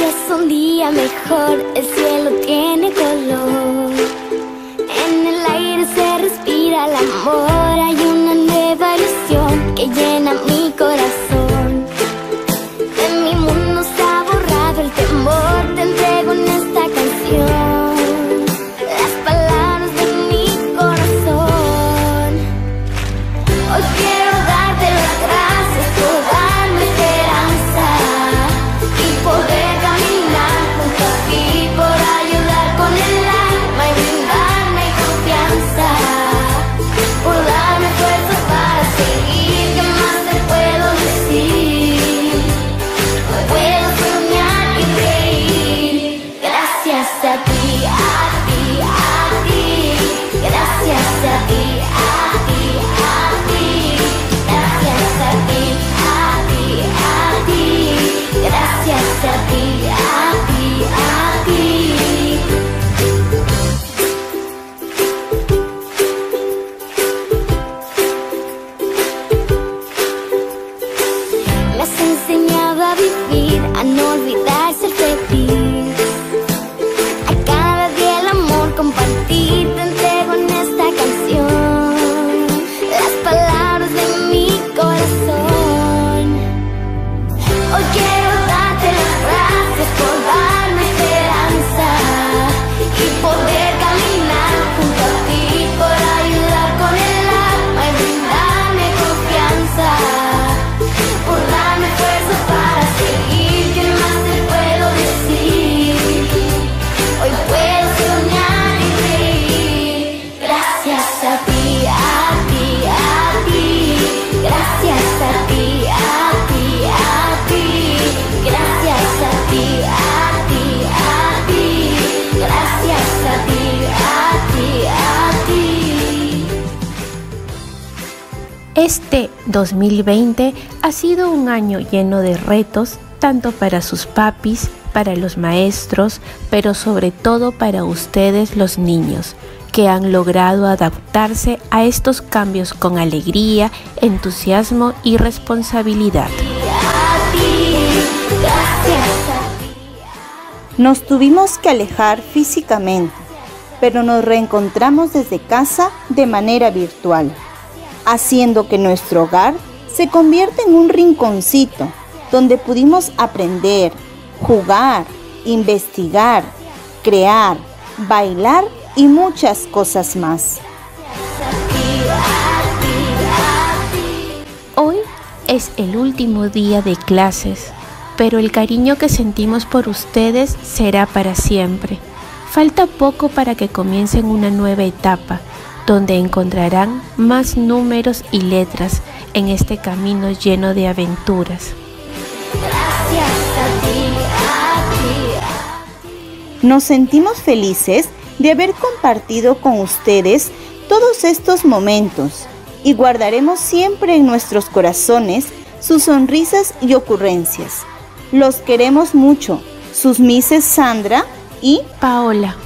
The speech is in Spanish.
es un día mejor, el cielo tiene color, en el aire se respira el amor. The. Este 2020 ha sido un año lleno de retos, tanto para sus papis, para los maestros, pero sobre todo para ustedes los niños, que han logrado adaptarse a estos cambios con alegría, entusiasmo y responsabilidad. Nos tuvimos que alejar físicamente, pero nos reencontramos desde casa de manera virtual haciendo que nuestro hogar se convierta en un rinconcito donde pudimos aprender, jugar, investigar, crear, bailar y muchas cosas más. Hoy es el último día de clases, pero el cariño que sentimos por ustedes será para siempre. Falta poco para que comiencen una nueva etapa donde encontrarán más números y letras en este camino lleno de aventuras. Nos sentimos felices de haber compartido con ustedes todos estos momentos y guardaremos siempre en nuestros corazones sus sonrisas y ocurrencias. Los queremos mucho, sus mises Sandra y Paola.